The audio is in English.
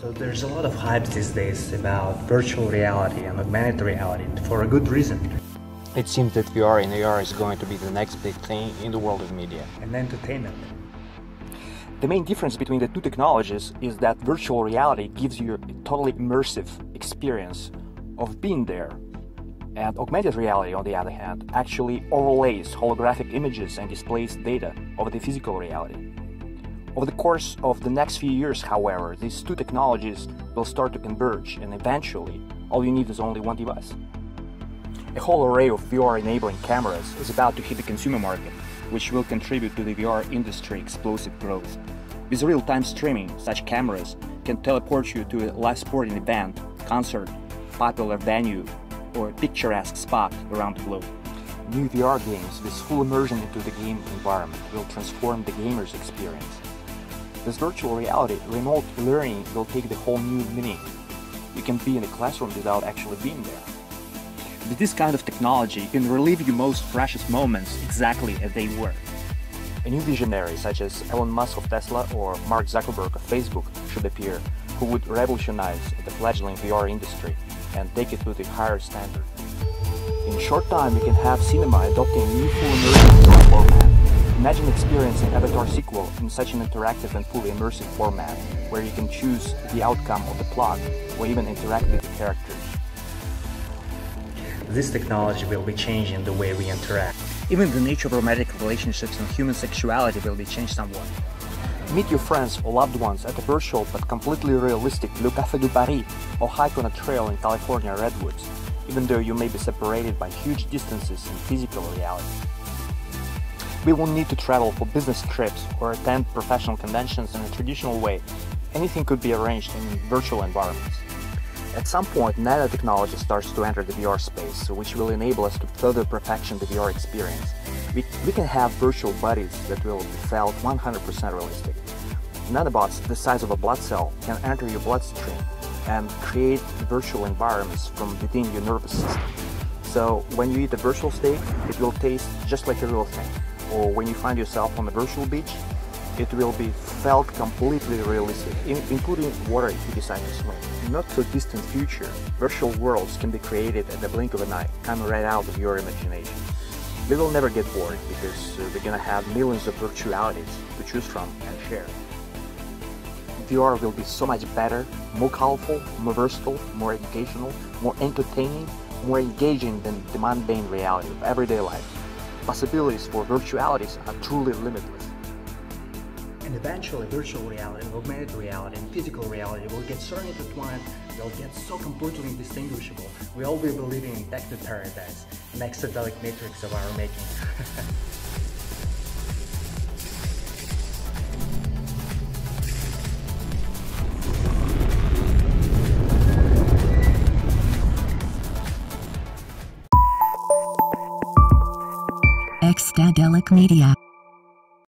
So there's a lot of hype these days about virtual reality and augmented reality for a good reason. It seems that VR and AR is going to be the next big thing in the world of media. And entertainment. The main difference between the two technologies is that virtual reality gives you a totally immersive experience of being there. And augmented reality, on the other hand, actually overlays holographic images and displays data of the physical reality. Over the course of the next few years, however, these two technologies will start to converge, and eventually, all you need is only one device. A whole array of VR enabling cameras is about to hit the consumer market, which will contribute to the VR industry explosive growth. With real-time streaming, such cameras can teleport you to a live sporting event, concert, popular venue, or picturesque spot around the globe. New VR games with full immersion into the game environment will transform the gamer's experience. With virtual reality, remote learning will take the whole new meaning. You can be in a classroom without actually being there. With this kind of technology, you can relive your most precious moments exactly as they were. A new visionary such as Elon Musk of Tesla or Mark Zuckerberg of Facebook should appear, who would revolutionize the fledgling VR industry and take it to the higher standard. In short time, we can have cinema adopting a new full immersive format. Imagine experiencing Avatar sequel in such an interactive and fully immersive format, where you can choose the outcome of the plot or even interact with the characters. This technology will be changing the way we interact. Even the nature of romantic relationships and human sexuality will be changed somewhat. Meet your friends or loved ones at a virtual but completely realistic Le Café du Paris or hike on a trail in California redwoods, even though you may be separated by huge distances in physical reality. We won't need to travel for business trips or attend professional conventions in a traditional way. Anything could be arranged in virtual environments. At some point, nanotechnology starts to enter the VR space, which will enable us to further perfection the VR experience. We, we can have virtual bodies that will be felt 100% realistic. Nanobots the size of a blood cell can enter your bloodstream and create virtual environments from within your nervous system. So when you eat a virtual steak, it will taste just like a real thing. Or when you find yourself on a virtual beach, it will be felt completely realistic, including water if you decide to swim. Not so distant future, virtual worlds can be created at the blink of an eye, coming right out of your imagination. We will never get bored because uh, we're gonna have millions of virtualities to choose from and share. VR will be so much better, more colorful, more versatile, more educational, more entertaining, more engaging than the mundane reality of everyday life. Possibilities for virtualities are truly limitless. And eventually virtual reality, augmented reality, and physical reality will get so intertwined, they'll get so completely indistinguishable. We'll all be living in techno paradise, an ecstadelic matrix of our making. Ecstadelic Media